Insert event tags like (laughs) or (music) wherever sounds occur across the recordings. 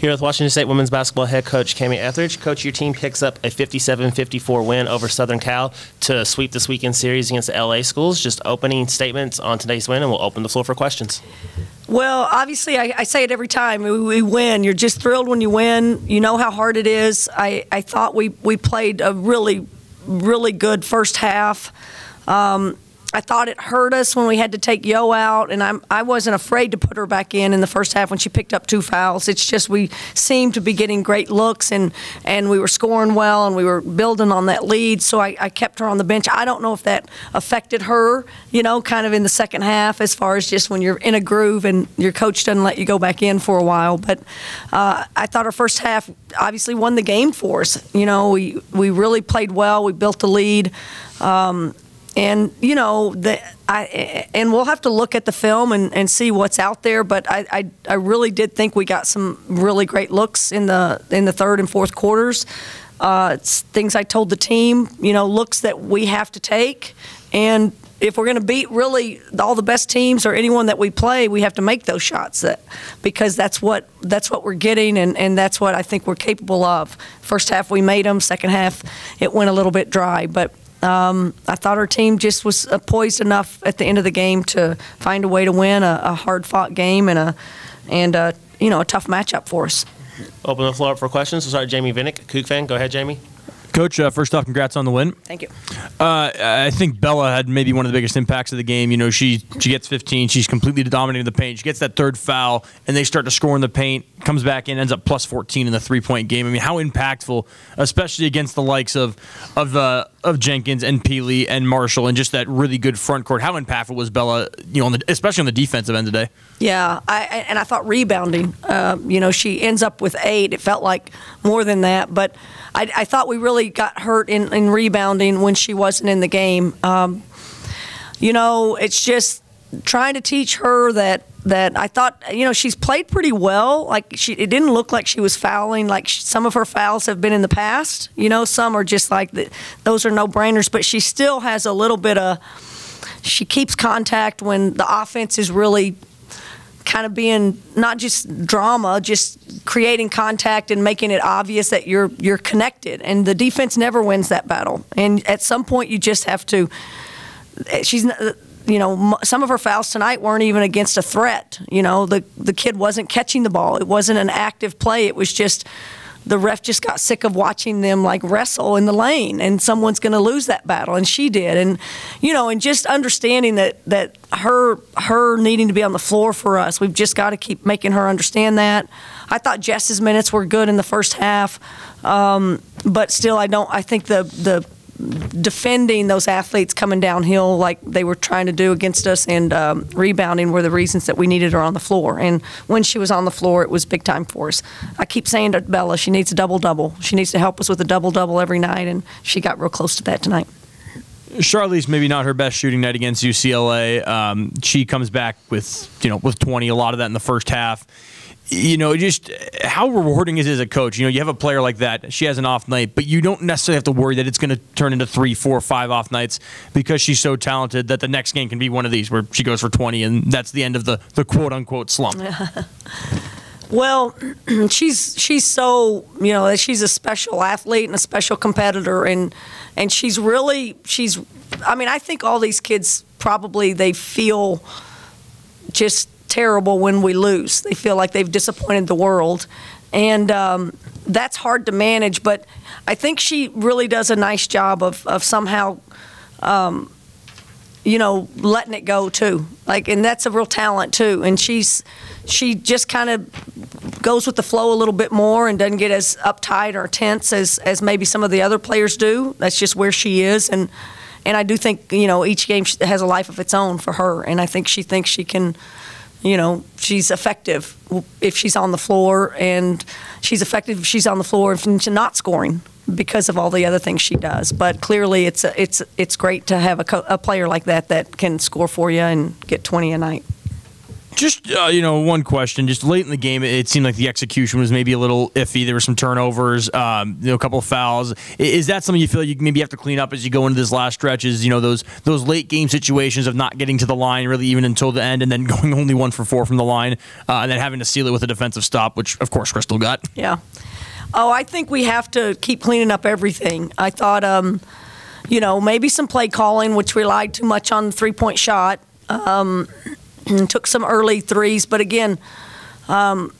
Here with Washington State women's basketball head coach Kamie Ethridge. Coach, your team picks up a 57-54 win over Southern Cal to sweep this weekend series against the LA schools. Just opening statements on today's win, and we'll open the floor for questions. Well, obviously, I, I say it every time. We, we, win. You're just thrilled when you win. You know how hard it is. I, I thought we, we played a really, really good first half. Um, I thought it hurt us when we had to take Yo out, and I'm, I wasn't afraid to put her back in in the first half when she picked up two fouls. It's just we seemed to be getting great looks, and, and we were scoring well, and we were building on that lead, so I, I kept her on the bench. I don't know if that affected her, you know, kind of in the second half as far as just when you're in a groove and your coach doesn't let you go back in for a while. But uh, I thought our first half obviously won the game for us. You know, we, we really played well. We built the lead. Um, and you know the I and we'll have to look at the film and, and see what's out there. But I, I, I really did think we got some really great looks in the in the third and fourth quarters. Uh, things I told the team, you know, looks that we have to take, and if we're going to beat really all the best teams or anyone that we play, we have to make those shots that because that's what that's what we're getting and, and that's what I think we're capable of. First half we made them, second half it went a little bit dry, but um, I thought our team just was uh, poised enough at the end of the game to find a way to win a, a hard-fought game and a and a, you know a tough matchup for us. Open the floor up for questions. We'll start Jamie Vinnick, Coug fan. Go ahead, Jamie. Coach, uh, first off, congrats on the win. Thank you. Uh, I think Bella had maybe one of the biggest impacts of the game. You know, she she gets 15, she's completely dominating the paint. She gets that third foul, and they start to score in the paint. Comes back in, ends up plus 14 in the three point game. I mean, how impactful, especially against the likes of of uh, of Jenkins and Pili and Marshall, and just that really good front court. How impactful was Bella? You know, the, especially on the defensive end today. Yeah, I, and I thought rebounding. Uh, you know, she ends up with eight. It felt like more than that, but. I, I thought we really got hurt in, in rebounding when she wasn't in the game. Um, you know, it's just trying to teach her that that I thought you know she's played pretty well. Like she, it didn't look like she was fouling. Like she, some of her fouls have been in the past. You know, some are just like the, those are no brainers. But she still has a little bit of. She keeps contact when the offense is really kind of being not just drama, just creating contact and making it obvious that you're you're connected. And the defense never wins that battle. And at some point, you just have to. Eh, she's. You know, some of her fouls tonight weren't even against a threat. You know, the the kid wasn't catching the ball. It wasn't an active play. It was just the ref just got sick of watching them like wrestle in the lane and someone's going to lose that battle and she did and you know and just understanding that that her her needing to be on the floor for us we've just got to keep making her understand that i thought jess's minutes were good in the first half um, but still i don't i think the the defending those athletes coming downhill like they were trying to do against us and um, rebounding were the reasons that we needed her on the floor. And when she was on the floor, it was big time for us. I keep saying to Bella, she needs a double double. She needs to help us with a double double every night, and she got real close to that tonight. Charlisse maybe not her best shooting night against UCLA. Um, she comes back with you know with 20, a lot of that in the first half you know, just how rewarding is it as a coach? You know, you have a player like that, she has an off night, but you don't necessarily have to worry that it's going to turn into three, four, five off nights because she's so talented that the next game can be one of these where she goes for 20 and that's the end of the, the quote unquote slump. (laughs) Well, (clears throat) she's she's so you know she's a special athlete and a special competitor, and and she's really she's. I mean, I think all these kids probably they feel just terrible when we lose. They feel like they've disappointed the world. And um, that's hard to manage, but I think she really does a nice job of, of somehow, um, you know, letting it go too. Like, and that's a real talent too. And she's, she just kind of goes with the flow a little bit more and doesn't get as uptight or tense as, as maybe some of the other players do. That's just where she is. And, and I do think, you know, each game has a life of its own for her. And I think she thinks she can, you know, she's effective if she's on the floor, and she's effective if she's on the floor if she's not scoring because of all the other things she does. But clearly, it's a, it's it's great to have a, a player like that that can score for you and get 20 a night. Just uh, you know, one question. Just late in the game, it seemed like the execution was maybe a little iffy. There were some turnovers, um, you know, a couple of fouls. Is that something you feel you maybe have to clean up as you go into this last stretch? Is you know those those late game situations of not getting to the line really even until the end, and then (laughs) going only one for four from the line, uh, and then having to seal it with a defensive stop, which of course Krystal got. Yeah. Oh, I think we have to keep cleaning up everything. I thought, um, you know, maybe some play calling, which relied too much on the three point shot. Um, (clears throat) took some early threes, but again, um,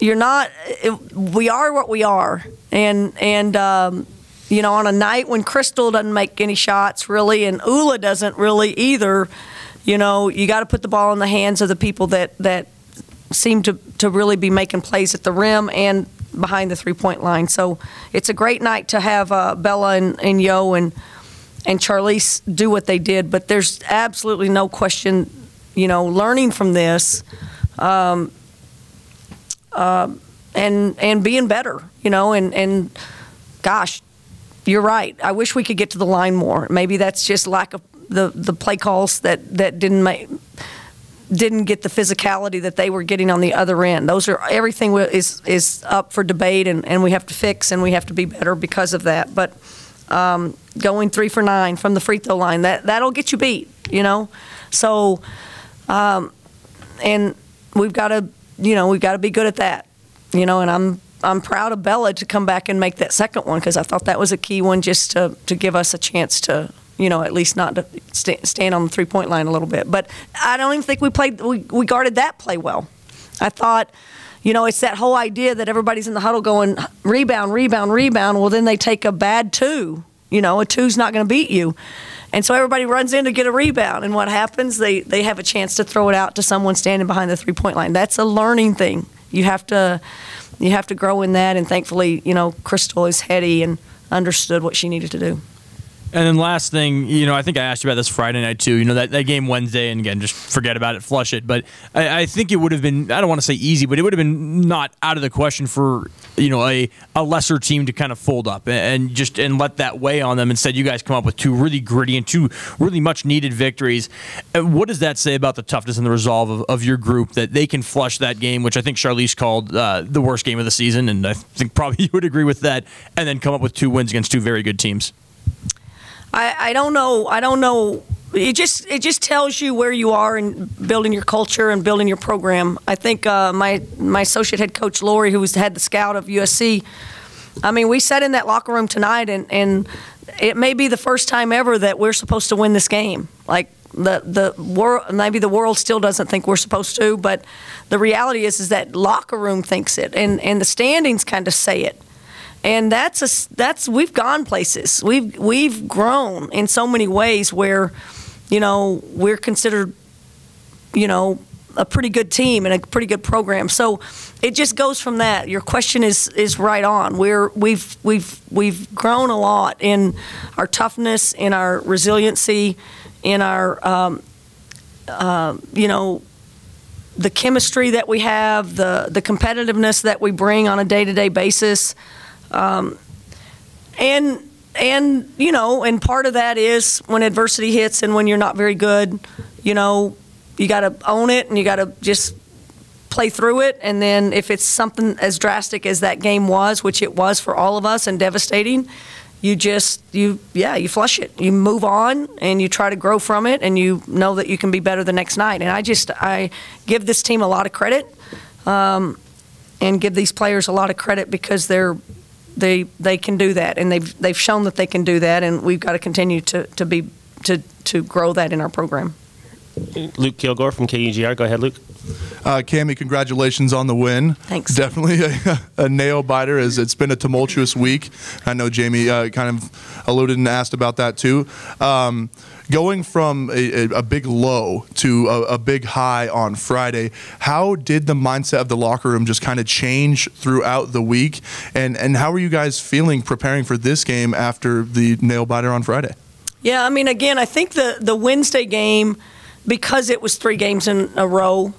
you're not. It, we are what we are, and and um, you know, on a night when Krystal doesn't make any shots really, and Ula doesn't really either, you know, you got to put the ball in the hands of the people that that seem to to really be making plays at the rim and behind the three point line. So it's a great night to have uh, Bella and, and Yo and and Charlisse do what they did, but there's absolutely no question you know, learning from this, um, uh, and and being better, you know, and and gosh, you're right. I wish we could get to the line more. Maybe that's just lack of the the play calls that that didn't make didn't get the physicality that they were getting on the other end. Those are everything is is up for debate, and, and we have to fix and we have to be better because of that. But um, going three for nine from the free throw line that that'll get you beat, you know. So um, and we've got to, you know, we've got to be good at that, you know. And I'm I'm proud of Bella to come back and make that second one because I thought that was a key one just to to give us a chance to, you know, at least not to st- stand on the three point line a little bit. But I don't even think we played we, we guarded that play well. I thought. You know, it's that whole idea that everybody's in the huddle going rebound, rebound, rebound. Well, then they take a bad two. You know, a two's not going to beat you. And so everybody runs in to get a rebound. And what happens? They, they have a chance to throw it out to someone standing behind the three point line. That's a learning thing. You have to you have to grow in that. And thankfully, you know, Krystal is heady and understood what she needed to do. And then last thing, you know, I think I asked you about this Friday night too. You know, that, that game Wednesday, and again, just forget about it, flush it. But I, I think it would have been, I don't want to say easy, but it would have been not out of the question for, you know, a, a lesser team to kind of fold up and, just and let that weigh on them. Instead, you guys come up with two really gritty and two really much needed victories. What does that say about the toughness and the resolve of, of your group that they can flush that game, which I think Charlisse called uh, the worst game of the season, and I think probably (laughs) you would agree with that, and then come up with two wins against two very good teams? I, I don't know. I don't know. It just it just tells you where you are in building your culture and building your program. I think uh, my my associate head coach Laurie, who was had the scout of USC. I mean, we sat in that locker room tonight, and and it may be the first time ever that we're supposed to win this game. Like the the world, maybe the world still doesn't think we're supposed to, but the reality is is that locker room thinks it, and and the standings kind of say it and that's a that's we've gone places. We've we've grown in so many ways where, you know, we're considered, you know, a pretty good team and a pretty good program. So it just goes from that. Your question is is right on. We're we've we've we've grown a lot in our toughness, in our resiliency, in our um, uh, you know the chemistry that we have, the the competitiveness that we bring on a day to day basis. Um, and and you know, and part of that is when adversity hits and when you're not very good, you know, you got to own it and you got to just play through it. And then if it's something as drastic as that game was, which it was for all of us and devastating, you just you yeah you flush it. You move on and you try to grow from it, and you know that you can be better the next night. And I just I give this team a lot of credit. Um, and give these players a lot of credit because they're they they can do that, and they've they've shown that they can do that, and we've got to continue to, to be to to grow that in our program. Luke Kilgore from KUGR. Go ahead, Luke. Uh, Kamie, congratulations on the win. Thanks. Definitely a, (laughs) a, nail biter. As it's been a tumultuous week. I know Jamie uh, kind of alluded and asked about that too. Um, going from a, a, big low to a, a, big high on Friday, how did the mindset of the locker room just kind of change throughout the week? And and how are you guys feeling preparing for this game after the nail biter on Friday? Yeah, I mean, again, I think the the Wednesday game, because it was three games in a row,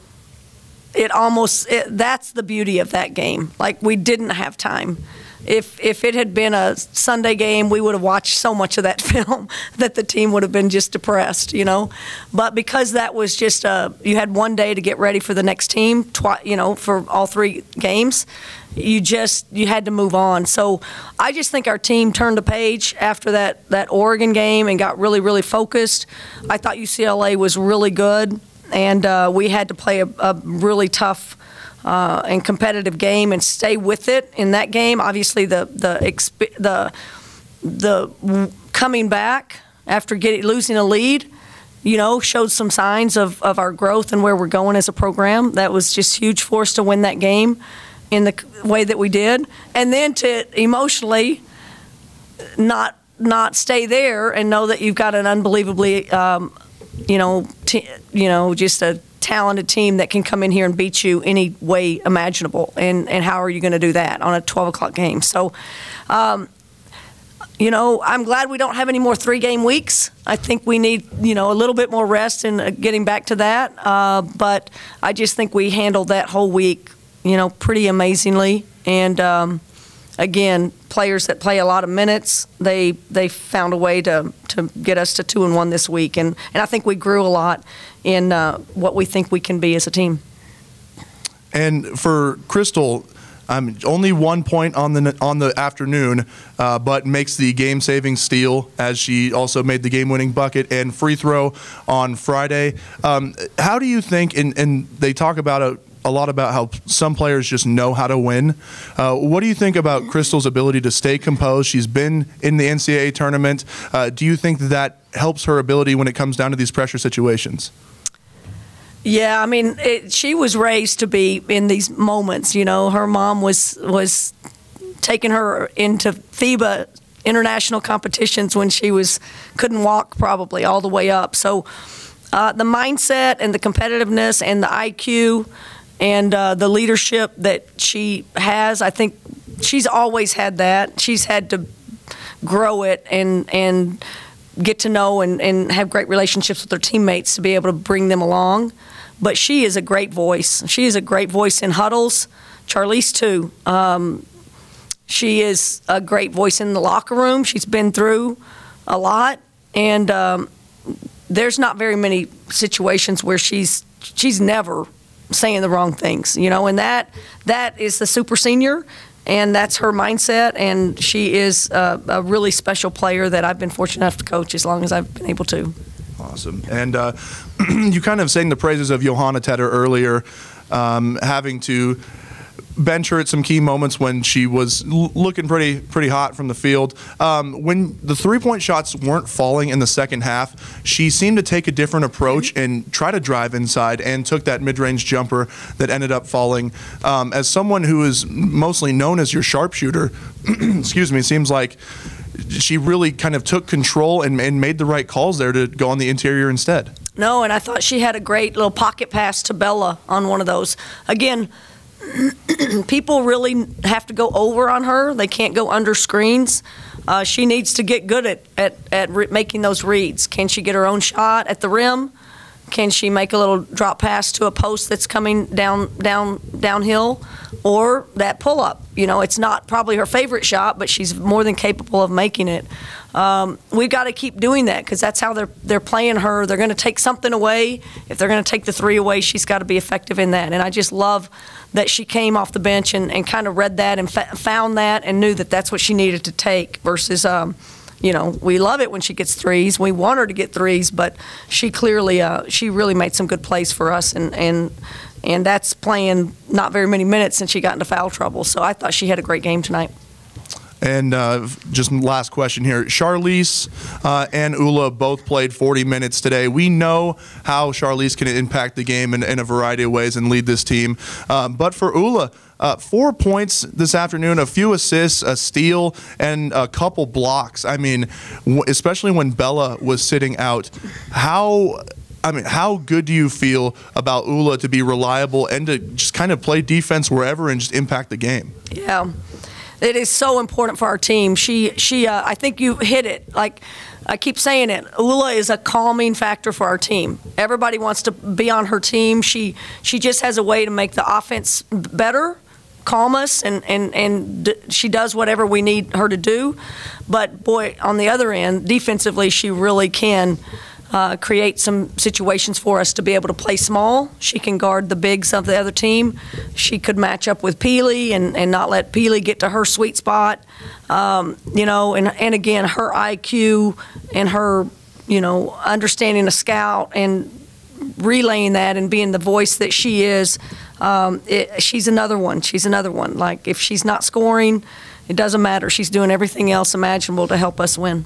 it almost it, that's the beauty of that game. Like we didn't have time if if it had been a Sunday game, we would have watched so much of that (laughs) film that the team would have been just depressed, you know. But because that was just a, you had one day to get ready for the next team, twi- you know, for all three games, you just you had to move on. So I just think our team turned a page after that that Oregon game and got really really focused. I thought UCLA was really good, and uh, we had to play a, a really tough uh, and competitive game and stay with it in that game. Obviously, the the the the coming back after getting losing a lead, you know, showed some signs of, of our growth and where we're going as a program. That was just huge for us to win that game in the way that we did, and then to emotionally not not stay there and know that you've got an unbelievably, um, you know, you know, just a talented team that can come in here and beat you any way imaginable. And and how are you going to do that on a 12 o'clock game? So. Um, you know, I'm glad we don't have any more three game weeks. I think we need, you know, a little bit more rest and uh, getting back to that. Uh, but I just think we handled that whole week, you know, pretty amazingly. And um, again, players that play a lot of minutes, they they found a way to, to get us to two and one this week. And, and I think we grew a lot in uh, what we think we can be as a team. And for Krystal, um, only one point on the on the afternoon, uh, but makes the game-saving steal as she also made the game-winning bucket and free throw on Friday. Um, how do you think? And, and they talk about a, a lot about how some players just know how to win. Uh, what do you think about Krystal's ability to stay composed? She's been in the NCAA tournament. Uh, do you think that, helps her ability when it comes down to these pressure situations? Yeah, I mean, it, she was raised to be in these moments. You know, her mom was was taking her into FIBA international competitions when she was couldn't walk probably all the way up. So uh, the mindset and the competitiveness and the IQ and uh, the leadership that she has, I think she's always had that. She's had to grow it and and get to know and, and have great relationships with her teammates to be able to bring them along. But she is a great voice. She is a great voice in huddles. Charlisse, too. Um, she is a great voice in the locker room. She's been through a lot. And um, there's not very many situations where she's she's never saying the wrong things, you know, and that that is the super senior and that's her mindset. And she is a, a, really special player that I've been fortunate enough to coach as long as I've been able to. Awesome. And uh, (clears throat) you kind of sang the praises of Johanna Teder earlier, um, having to bench her at some key moments when she was l- looking pretty pretty hot from the field. Um, when the three point shots weren't falling in the second half, she seemed to take a different approach and try to drive inside and took that mid range jumper that ended up falling. Um, as someone who is mostly known as your sharpshooter, (clears throat) excuse me, seems like she really kind of took control and, and made the right calls there to go on the interior instead. No, and I thought she had a great little pocket pass to Bella on one of those. Again, (clears throat) people really have to go over on her. They can't go under screens. Uh, she needs to get good at, at, at making those reads. Can she get her own shot at the rim? Can she make a little drop pass to a post that's coming down down downhill, or that pull up? You know, it's not probably her favorite shot, but she's more than capable of making it. Um, we've got to keep doing that because that's how they're they're playing her. They're going to take something away. If they're going to take the three away, she's got to be effective in that. And I just love that she came off the bench and, and kind of read that and found that and knew that that's what she needed to take versus. Um, you know, we love it when she gets threes. We want her to get threes, but she clearly, uh, she really made some good plays for us, and and and that's playing not very many minutes since she got into foul trouble. So I thought she had a great game tonight. And uh, just last question here. Charlisse uh, and Ula both played 40 minutes today. We know how Charlisse can impact the game in, in a variety of ways and lead this team. Um, but for Ula, uh, four points this afternoon, a few assists, a steal, and a couple blocks. I mean, especially when Bella was sitting out, how. I mean, how good do you feel about Ula to be reliable and to just kind of play defense wherever and just impact the game? Yeah, it is so important for our team. She, she, uh, I think you hit it. Like I keep saying it, Ula is a calming factor for our team. Everybody wants to be on her team. She, she just has a way to make the offense better calm us, and and and she does whatever we need her to do. But boy, on the other end, defensively, she really can. Uh, create some situations for us to be able to play small. She can guard the bigs of the other team. She could match up with Pili and, and not let Pili get to her sweet spot. Um, you know, and, and again, her IQ and her, you know, understanding a scout and relaying that and being the voice that she is, um, it, she's another one. She's another one. Like if she's not scoring, it doesn't matter. She's doing everything else imaginable to help us win.